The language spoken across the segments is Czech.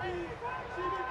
Thank you.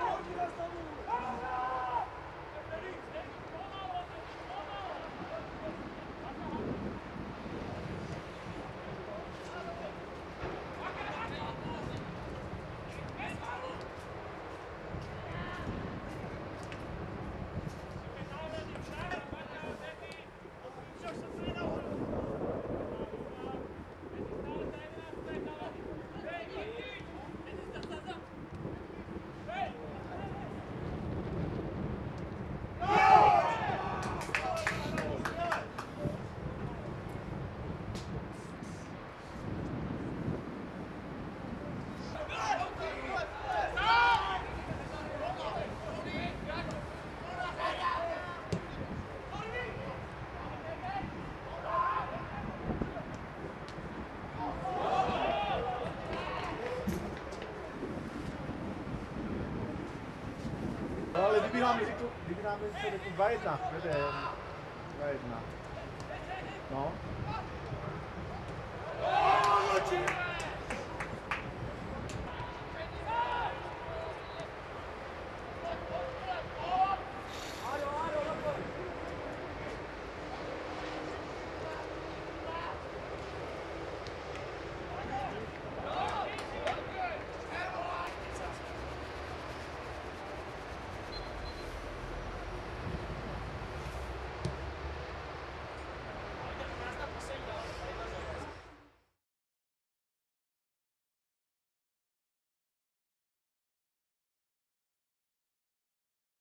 No, ale kdyby nám řekl, kdyby nám řekl 2-1, vede 2-1. No.